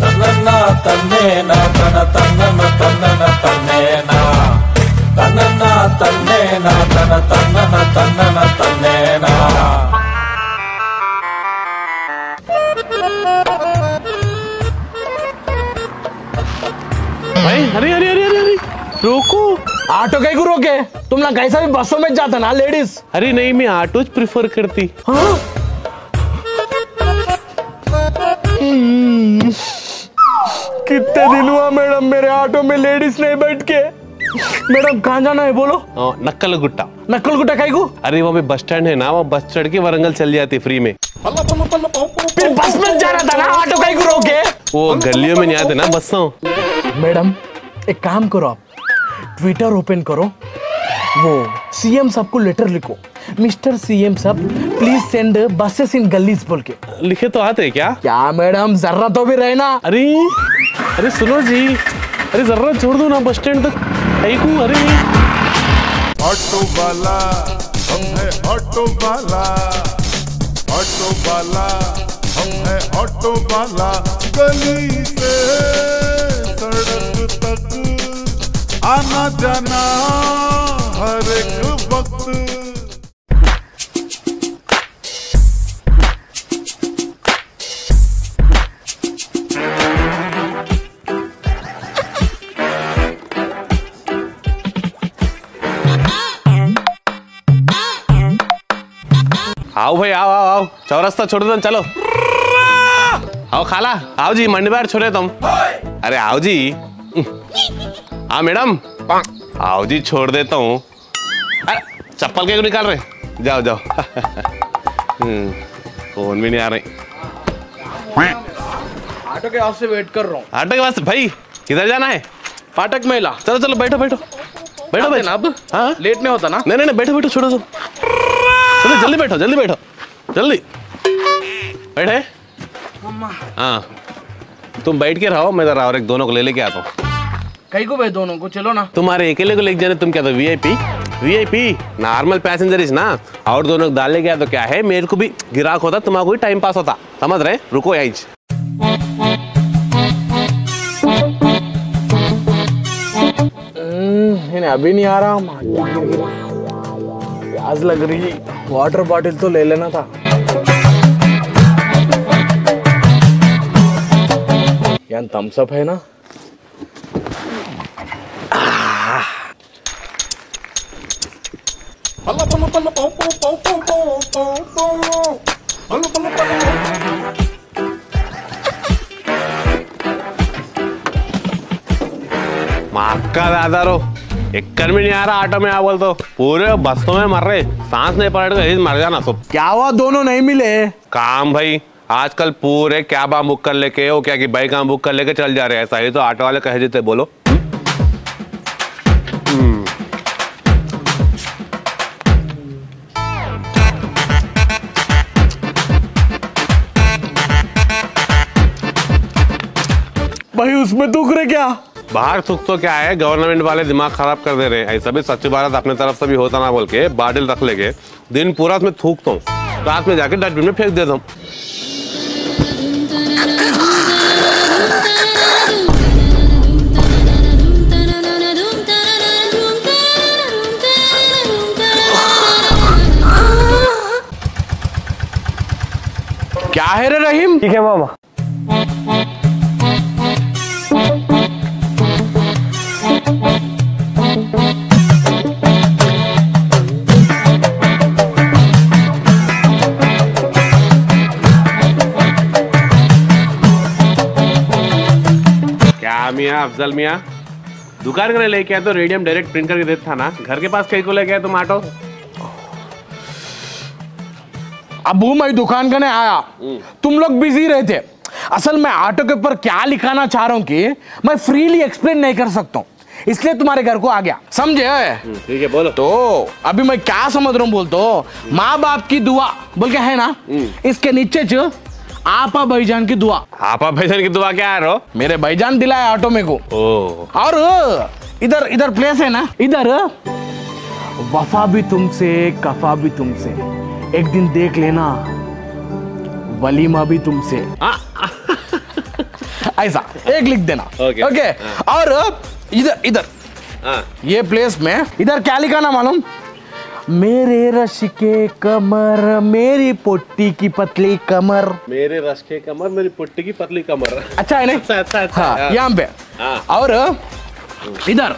తన్న తన్నేనా తన తన్నన తన్నన తన్నేనా తనన్న తన్నేనా తన తన్నన తన్నన తన్నేనా అరే అరే అరే అరే అరే రోకు. ऑटो कहीं को रोके? तुम ना कैसा भी बसों में जाता ना लेडीज़ अरे नहीं मैं ऑटो प्रिफर करती। हाँ? कितने दिन हुआ मैडम मेरे ऑटो में लेडीज़ नहीं बैठ के? मैडम कहाँ जाना है बोलो? हाँ, नक्कल गुट्टा नक्कल गुट्टा कहीं को? अरे वहाँ पे बस स्टैंड है ना वो बस चढ़ के वरंगल चल जाती फ्री में। फिर बस में जाना था ना ऑटो कहीं को रोके? वो गलियों में नहीं आते ना बसों मैडम एक काम करो आप। ट्विटर ओपन करो। वो सीएम साहब को लेटर लिखो। मिस्टर सीएम साहब प्लीज़ सेंड बसेस इन गलीज बोल के। लिखे तो आते क्या? क्या मैडम जर्रा तो भी रहना। अरे अरे सुनो जी। अरे जरा छोड़ दो ना बस स्टैंड तक। को अरे ऑटो वाला हम है ऑटो वाला। ऑटो वाला हम है ऑटो वाला। गली से सड़क तक आना जाना हर एक वक्त। आओ भाई आओ आओ आओ। चौरस्ता छोड़ दो चलो। आओ खाला। आओ जी मंडी बाहर छोड़े तुम। अरे आओ जी। हाँ मैडम। आओ जी छोड़ देता हूँ। अरे चप्पल के क्यों निकाल रहे? जाओ जाओ। हम्म, फ़ोन भी नहीं आ रही। ऑटो के से वेट कर रहा हूँ। ऑटो के पास भाई किधर जाना है? पाठक महिला चलो चलो बैठो बैठो। बैठो बैठो। अब? हाँ? लेट नहीं होता ना? नहीं नहीं नहीं बैठो बैठो छोड़ो चलो जल्दी बैठो जल्दी बैठो। जल्दी। बैठे। हाँ। तुम बैठ के रहो मैं जरा और एक दोनों को ले लेके आता हूँ। कहीं को भाई दोनों को चलो ना। तुम्हारे अकेले को लेके जाने तुम क्या तो वीआईपी वीआईपी नॉर्मल पैसेंजर इस ना। और दोनों को डाल ले गया तो क्या है मेरे को भी गिराक होता तुम्हारा भी टाइम पास होता। समझ रहे रुको नहीं, अभी नहीं आ रहा। प्याज लग रही वाटर बॉटल तो ले लेना था। यहाँ थम्स अप है ना? माक्का दादा रो एक में नहीं आ रहा ऑटो में आ बोल तो पूरे बसों में मर रहे सांस नहीं पकड़ के मर जाना सब क्या हुआ? दोनों नहीं मिले। काम भाई आजकल पूरे कैबा बुक कर लेके वो क्या कि बाइक बुक कर लेके चल जा रहे हैं ऐसा ही तो ऑटो वाले कह देते बोलो। भाई उसमें दुख रहे क्या? बाहर सुख तो क्या है? गवर्नमेंट वाले दिमाग खराब कर दे रहे हैं। ऐसा भी स्वच्छ भारत अपने तरफ़ से भी होता ना बोल के बादल रख लेके दिन पूरा उसमें थूकता हूँ रात में जाके डस्टबिन में फेंक देता हूँ क्या है रे रहीम? ठीक है मामा। क्या मियाँ अफजल मियाँ। दुकान करने लेके आए तो रेडियम डायरेक्ट प्रिंट करके देता था ना। घर के पास कहीं को लेके आए तुम ऑटो अबू मैं दुकान करने आया। तुम लोग बिज़ी रहे थे। असल में ऑटो के ऊपर क्या लिखाना चाह रहा हूँ कि मैं फ्रीली एक्सप्लेन नहीं कर सकता हूँ। इसलिए तुम्हारे घर को आ गया। समझे? ठीक है बोलो। तो अभी मैं क्या समझ रहा हूँ बोल तो माँ बाप की दुआ बोल के है ना? इसके नीचे जो आपा भाईजान की दुआ। आपा भाईजान की दुआ क्या है रो? मेरे भाईजान दिलाया ऑटो में को। और इधर इधर प्लेस है ना? इधर। वफा भी तुमसे कफा भी तुमसे। एक दिन देख लेना वलीमा भी तुमसे। ऐसा एक लिख देना। Okay Okay. ओके और इधर इधर। हाँ। ये प्लेस में इधर क्या लिखा ना मालूम? मेरे रश के कमर मेरी पोटी की पतली कमर। मेरे रश के कमर मेरी पुट्टी की पतली कमर। अच्छा है नहीं? अच्छा अच्छा अच्छा हाँ हाँ। यहाँ पे। हाँ। और इधर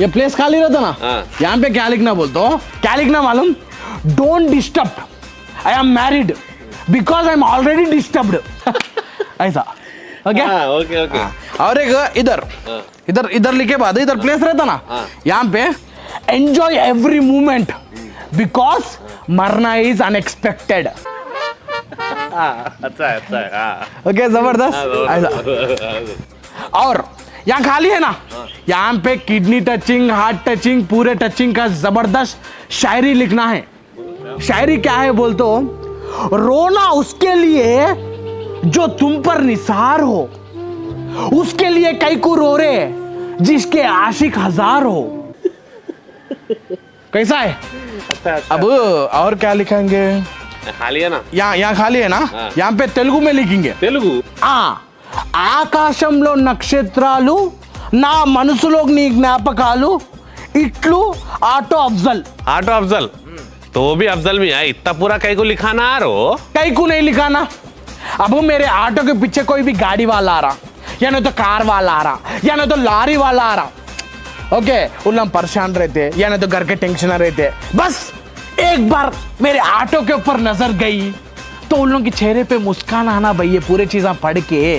ये प्लेस खाली रहता ना? हाँ। यहाँ पे क्या लिखना बोलते हो? क्या लिखना मालूम? Don't disturb I am married because I am already disturbed ऐसा ओके ओके ओके और एक इधर। इधर इधर लिखे बाद इधर प्लेस रहता ना। यहाँ पे एंजॉय एवरी मूवमेंट बिकॉज़ मरना इज़ अनएक्सपेक्टेड अच्छा है अच्छा ओके ज़बरदस्त और यहाँ खाली है ना यहाँ पे किडनी टचिंग हार्ट टचिंग पूरे टचिंग का ज़बरदस्त शायरी लिखना है शायरी क्या है बोल तो रोना उसके लिए जो तुम पर निसार हो उसके लिए कई को रो रहे जिसके आशिक हज़ार हो कैसा है अच्छा अच्छा अब और क्या लिखेंगे खाली है ना यहाँ यहाँ खाली है ना हाँ। यहाँ पे तेलुगु में लिखेंगे తెలుగు ఆ ఆకాశంలో నక్షత్రాలు నా మనసులో నీ జ్ఞాపకాలు ఇట్లు ఆటో అఫ్జల్ ऑटो अफजल तो भी अफजल भी है इतना पूरा कहीं को लिखाना आ रो कई को नहीं लिखा ना अब मेरे ऑटो के पीछे कोई भी गाड़ी वाला आ रहा या नहीं तो कार वाला आ रहा या नहीं तो लॉरी वाला आ रहा ओके उन लोग परेशान रहते या नहीं तो घर के टेंशन रहते। बस एक बार मेरे ऑटो के ऊपर नज़र गई तो उन लोगों के चेहरे पे मुस्कान आना भाई ये पूरे चीज़ें पढ़ के।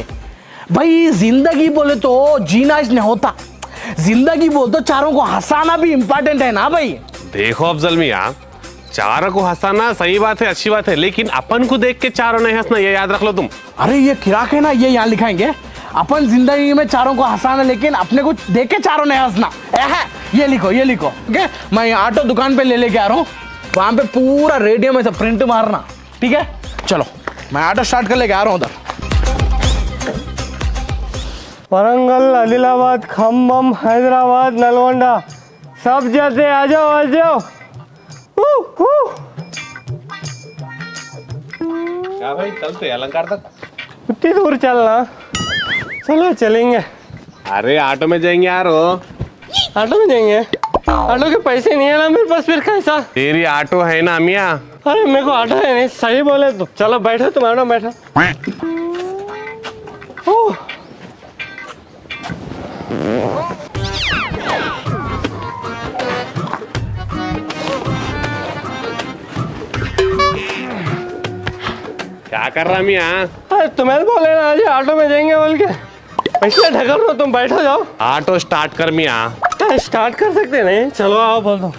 भाई ज़िंदगी बोले तो जीना इसने होता। ज़िंदगी बोल तो चारों को हंसाना भी इंपॉर्टेंट है ना भाई? देखो अफजल मियाँ चारों को हंसाना सही बात है अच्छी बात है लेकिन अपन को देख के चारों नहीं हंसना ये याद रख लो तुम। अरे ये खिराक है ना ये यहाँ लिखाएँगे। अपन ज़िंदगी में चारों को हंसाना लेकिन अपने को देख के चारों ने हंसना। ये लिखो ये लिखो ओके? मैं ऑटो दुकान पे ले लेके आ रहा हूँ। वहाँ पे पूरा रेडियो में से प्रिंट मारना ठीक है? चलो मैं ऑटो स्टार्ट कर लेके आ रहा हूँ उधर। वरंगल आदिलाबाद खम्बम हैदराबाद नलवंडा सब जाते आ जाओ आ जाओ। क्या भाई चलते अलंकार तक उतनी दूर चलना। चलो चलेंगे। अरे ऑटो में जाएँगे यार वो। ऑटो में जाएँगे? ऑटो के पैसे नहीं है ना मेरे पास फिर कैसा? तेरी ऑटो है ना मियाँ? अरे मेरे को ऑटो है नहीं सही बोले तो। चलो बैठो तुम ऑटो बैठो। क्या कर रहा मियाँ? अरे तुम्हें तो बोले ना आज ऑटो में जाएँगे बोल के। पैसे ढकल रहो तुम बैठो जाओ। ऑटो स्टार्ट कर मियाँ। क्या स्टार्ट कर सकते नहीं? चलो आओ बोल दो।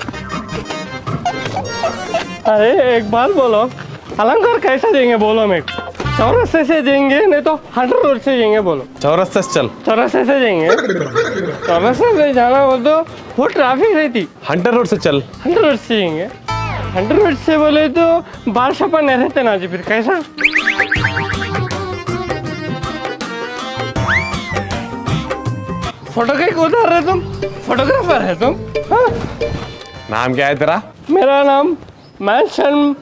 अरे एक बात बोलो। अलंकार कैसे देंगे बोलो मैं चौरस्ते से देंगे नहीं तो हंड्रेड रोड से जाएँगे बोलो। चौरस्ते से चल। चौरस्ते से जाएँगे चौरस्ते से जाना बोल तो वो ट्रैफ़िक रहती हंड्रेड रोड से चल। हंड्रेड रोड से जाएँगे हंड्रेड रोड से बोले तो बाल छपा नहीं रहते ना जी फिर कैसा? फ़ोटो के उधर रहे तुम? फोटोग्राफर है तुम? हाँ। नाम क्या है तेरा? मेरा नाम मैंशन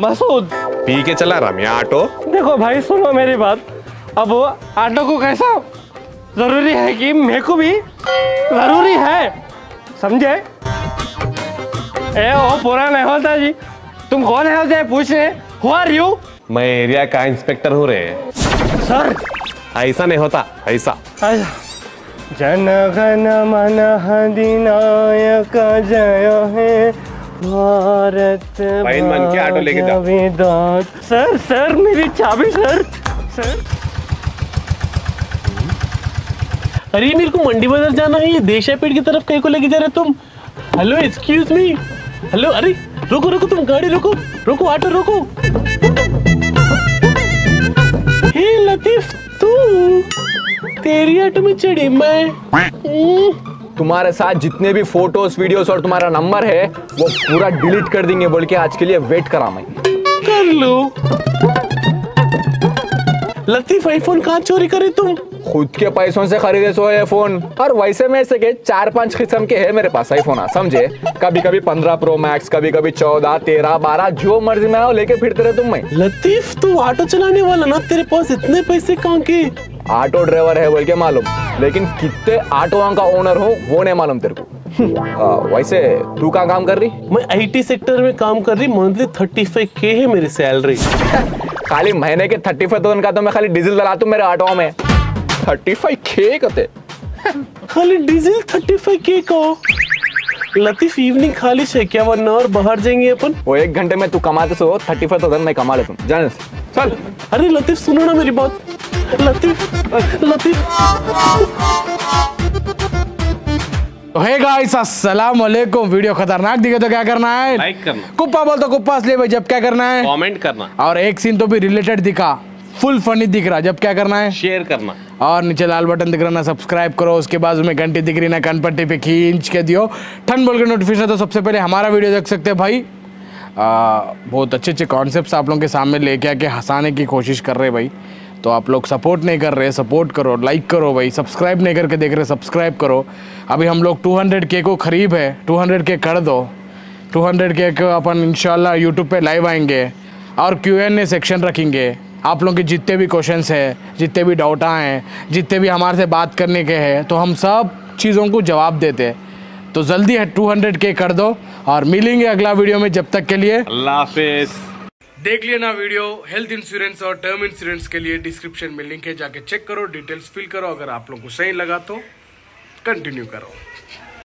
मसूद। पी के चला रहा मियाँ ऑटो? देखो भाई सुनो मेरी बात। अब वो ऑटो को कैसा ज़रूरी है कि मेरे को भी ज़रूरी है समझे? ए वो पूरा नहीं होता जी। तुम कौन है होते पूछने? हु आर यू मैं एरिया का इंस्पेक्टर हूँ रे। सर ऐसा नहीं होता ऐसा। जन गण मन अधिनायक जय है भारत फाइन के ऑटो लेके जाओ। सर सर मेरी चाबी सर। सर। अरे मेरे को मंडी बाज़ार जाना है। ये देशा पेड़ की तरफ़ कहीं को लेके जा रहे तुम? हेलो एक्सक्यूज मी हेलो अरे रुको रुको तुम गाड़ी रुको। रुको ऑटो रुको। हे लतीफ तू तेरी हट में। चढ़ी मैं तुम्हारे साथ जितने भी फ़ोटोज़ वीडियोस और तुम्हारा नंबर है वो पूरा डिलीट कर देंगे बोल के आज के लिए वेट करा मैं कर लो। लतीफ आईफोन कहाँ चोरी करे तुम? खुद के पैसों से खरीदे सो है फ़ोन और वैसे में ऐसे के चार पाँच किस्म के है मेरे पास आईफोन आ समझे? कभी कभी पंद्रह प्रो मैक्स कभी कभी चौदह तेरह बारह जो मर्ज़ी में आओ लेके फिरते रहे तुम मैं। लतीफ तू ऑटो चलाने वाला ना? तेरे पास इतने पैसे कहाँ के? ऑटो ड्राइवर है बोल के मालूम। लेकिन कितने ऑटो का ओनर हो वो नहीं मालूम तेरे को। आ, वैसे तू कहाँ काम कर रही? मैं आईटी सेक्टर में काम कर रही मंथली थर्टी फाइव के है मेरी सैलरी खाली महीने के थर्टी फाइव थाउज़ेंड का तो मैं खाली डीजल डलाता हूँ मेरे ऑटो में। थर्टी फाइव के कहते खाली डीजल थर्टी फाइव के का लतीफ इवनिंग खाली है क्या वरना और बाहर जाएँगे अपन? वो एक घंटे में तू कमाते सो थर्टी फाइव थाउज़ेंड मैं कमा लेता हूँ। जान चल। अरे लतीफ सुनो ना मेरी बात। लतीफ लतीफ। तो हे गाइस अस्सलाम वालेकुम वीडियो खतरनाक दिखे तो क्या करना है? लाइक करना। कुप्पा बोल तो कुप्पा असली भाई जब क्या करना है? कमेंट करना। और एक सीन तो भी रिलेटेड दिखा। फुल फनी दिख रहा। जब क्या करना है? शेयर करना। और नीचे लाल बटन दिख रहा ना सब्सक्राइब करो। उसके बाद में घंटी दिख रही ना कान पट्टी पे खींच के दियो। ठंड बोल के नोटिफिकेशन तो सबसे पहले हमारा वीडियो देख सकते हैं भाई। आ, बहुत अच्छे अच्छे कॉन्सेप्ट्स आप लोगों के सामने लेके आके हंसाने की कोशिश कर रहे भाई। तो आप लोग सपोर्ट नहीं कर रहे, सपोर्ट करो लाइक करो भाई सब्सक्राइब नहीं करके देख रहे सब्सक्राइब करो। अभी हम लोग 200 के को करीब है 200 के कर दो। 200 के को अपन इंशाल्लाह यूट्यूब पे लाइव आएँगे और क्यू एन ए सेक्शन रखेंगे। आप लोगों के जितने भी क्वेश्चंस हैं, जितने भी डाउटा हैं, जितने भी हमारे से बात करने के हैं तो हम सब चीज़ों को जवाब देते तो जल्दी है 200 के कर दो और मिलेंगे अगला वीडियो में, जब तक के लिए। अल्लाह हाफिज। देख लेना वीडियो हेल्थ इंश्योरेंस और टर्म इंश्योरेंस के लिए डिस्क्रिप्शन में लिंक है, जाके चेक करो डिटेल्स फिल करो, अगर आप लोगों को सही लगा तो कंटिन्यू करो।